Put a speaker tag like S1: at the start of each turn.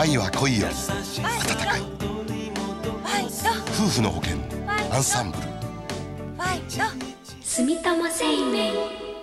S1: 愛は恋よ。り温かい。夫婦の保険。アンサンブル。
S2: 住友生命